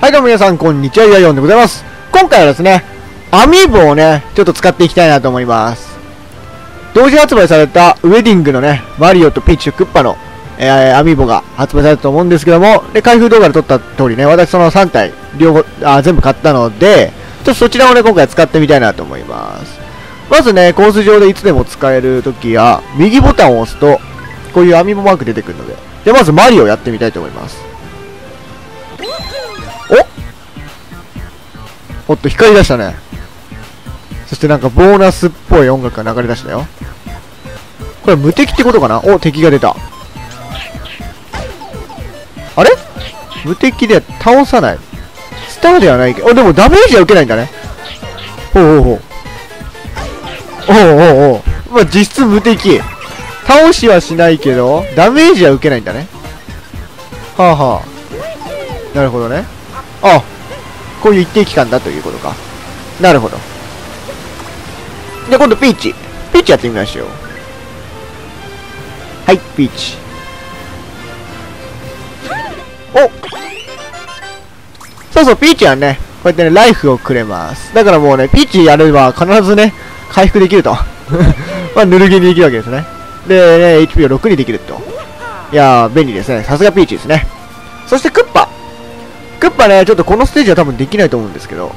はい、どうも皆さん、こんにちは、イヤヨンでございます。今回はですね、アミーボをね、ちょっと使っていきたいなと思います。同時発売されたウェディングのね、マリオとピーチとクッパの、えー、アミーボが発売されたと思うんですけども、で、開封動画で撮った通りね、私その3体、両方、あ、全部買ったので、ちょっとそちらをね、今回使ってみたいなと思います。まずね、コース上でいつでも使えるときは、右ボタンを押すと、こういうアミーボマーク出てくるので、で、まずマリオやってみたいと思います。おっと、光り出したね。そしてなんかボーナスっぽい音楽が流れ出したよ。これ無敵ってことかな？お、敵が出た。あれ？無敵で倒さない。スターではないけど、お、でもダメージは受けないんだね。ほうほうほう。おうおうおう。まあ、実質無敵。倒しはしないけど、ダメージは受けないんだね。はあはあ。なるほどね。あ、こういう一定期間だということか。なるほど。じゃあ今度ピーチ。ピーチやってみましょう。はい、ピーチ。おそうそう、ピーチはね、こうやってね、ライフをくれます。だからもうね、ピーチやれば必ずね、回復できると。まあ、ぬるげにできるわけですね。で、ね、HP を6にできると。いやー、便利ですね。さすがピーチですね。そしてクッパ。クッパね、ちょっとこのステージは多分できないと思うんですけど。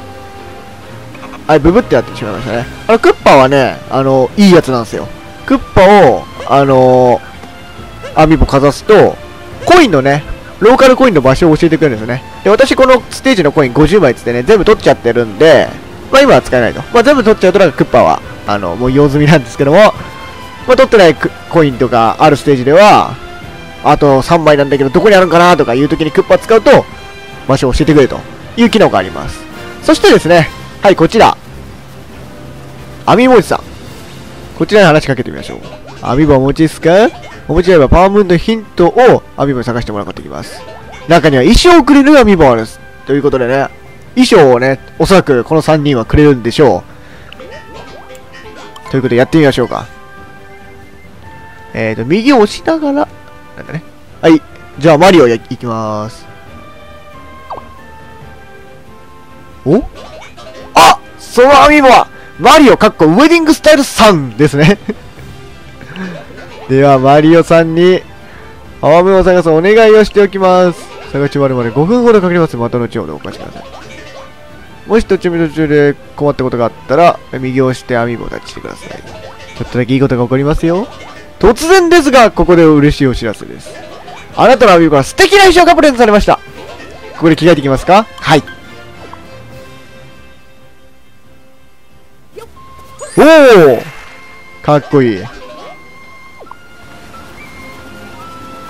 あれ、ブブってやってしまいましたね。あの、クッパはね、あの、いいやつなんですよ。クッパを、あのー、アミボかざすと、コインのね、ローカルコインの場所を教えてくれるんですよね。で、私このステージのコイン50枚つってね、全部取っちゃってるんで、まあ今は使えないと。まあ全部取っちゃうとなんかクッパは、あの、もう用済みなんですけども、まあ取ってないコインとかあるステージでは、あと3枚なんだけどどこにあるんかなとかいう時にクッパ使うと、場所を教えてくれという機能があります。そしてですね、はい、こちら。アミボイスさん。こちらに話しかけてみましょう。アミボお持ちですかお持ちであればパワームーンのヒントをアミボに探してもらうことができます。中には衣装をくれるアミボあるんです。ということでね、衣装をね、おそらくこの3人はくれるんでしょう。ということでやってみましょうか。えーと、右を押しながら、なんだね。はい。じゃあマリオ、いきまーす。お？あそのアミーボは、マリオかっこウェディングスタイルさんですね。では、マリオさんに、アワムを探すお願いをしておきます。探し終わるまで5分ほどかかります。また後ほどお貸しください。もし途中途中で困ったことがあったら、右を押してアミーボをタッチしてください。ちょっとだけいいことが起こりますよ。突然ですが、ここで嬉しいお知らせです。あなたのアミーボが素敵な衣装がプレゼントされました。ここで着替えていきますか？はい。おおかっこいい。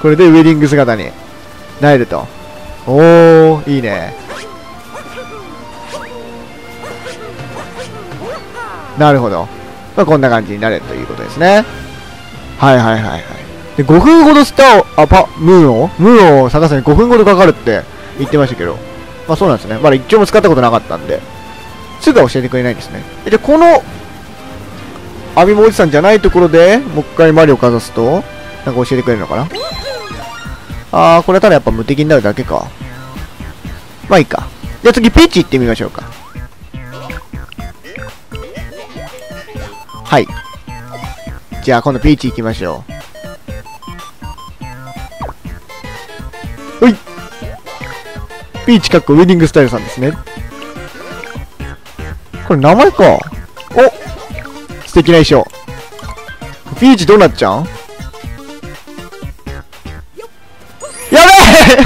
これでウェディング姿になれると。おー、いいね。なるほど。まあ、こんな感じになれるということですね。はいはいはいはい。で、5分ほどスターを、あ、パ、ムーンを？ムーンを探すのに5分ほどかかるって言ってましたけど。まあそうなんですね。まだ一応も使ったことなかったんで。すぐは教えてくれないんですね。で、この、アミモおじさんじゃないところで、もう一回マリオかざすと、なんか教えてくれるのかな？あー、これはただやっぱ無敵になるだけか。まあいいか。じゃあ次、ピーチ行ってみましょうか。はい。じゃあ今度ピーチ行きましょう。ほい。ピーチかっこウェディングスタイルさんですね。これ名前か。素敵な衣装。ピーチどうなっちゃう？やべえ！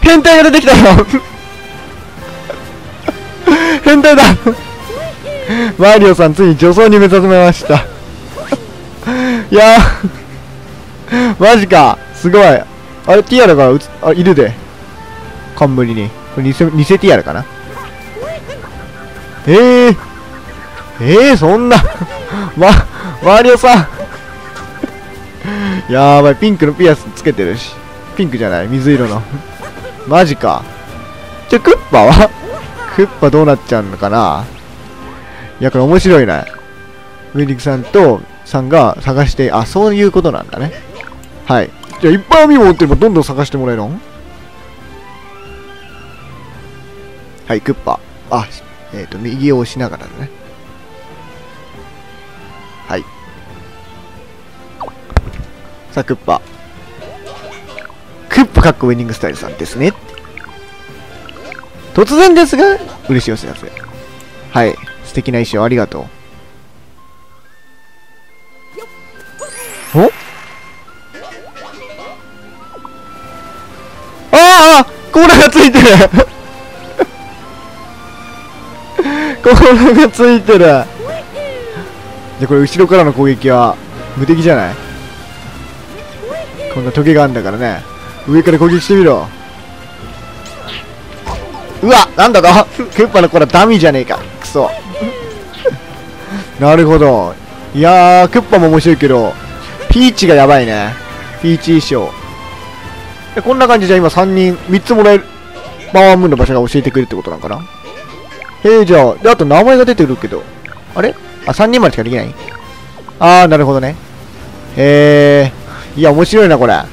変態が出てきた。よ 変態だ。マリオさんついに女装に目覚めました。いやマジか。すごい。あれティアラがうつあいるで。冠に。これ偽偽ティアラかな？えー、えー、そんな ま、マリオさん やばい、ピンクのピアスつけてるし。ピンクじゃない、水色の。マジか。じゃ、クッパは？クッパどうなっちゃうのかな？いや、これ面白いな。ウェディングさんと、さんが探して、あ、そういうことなんだね。はい。じゃ、いっぱい網持ってればどんどん探してもらえるの？はい、クッパ。あ、えっ、と、右を押しながらね。はい。さあ、クッパ。クッパかっこウェディングスタイルさんですね。突然ですが、嬉しいお知らせ。はい。素敵な衣装ありがとう。お？ああコーラがついてるコーラがついてる。じゃあこれ後ろからの攻撃は無敵じゃない？こんなトゲがあるんだからね。上から攻撃してみろ。うわなんだと？クッパのコーラダミーじゃねえか。クソなるほど。いやークッパも面白いけどピーチがやばいね。ピーチ衣装。こんな感じじゃ今3人、3つもらえる、パワームーンの場所が教えてくれるってことなんかな？へえ、じゃあ、で、あと名前が出てるけど、あれ？あ、3人までしかできない？あー、なるほどね。へえ、いや、面白いな、これ。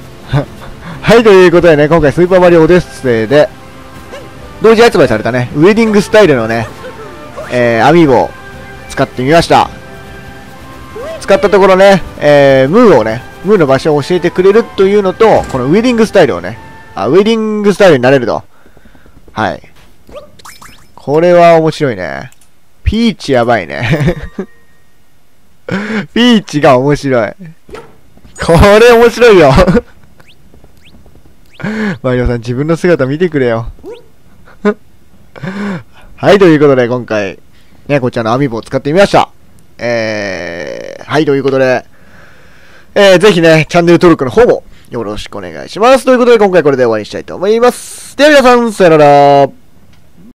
はい、ということでね、今回スーパーマリオオデッセイで、同時発売されたね、ウェディングスタイルのね、えー、アミーボを使ってみました。使ったところね、えー、ムーをね、ムーの場所を教えてくれるというのと、このウェディングスタイルをね、あ、ウェディングスタイルになれると。はい。これは面白いね。ピーチやばいね。ピーチが面白い。これ面白いよマリオさん自分の姿見てくれよはい、ということで今回、ね、こちらのアミボを使ってみました。えー、はい、ということで、えー、ぜひね、チャンネル登録の方もよろしくお願いします。ということで今回これで終わりにしたいと思います。では皆さん、さよなら。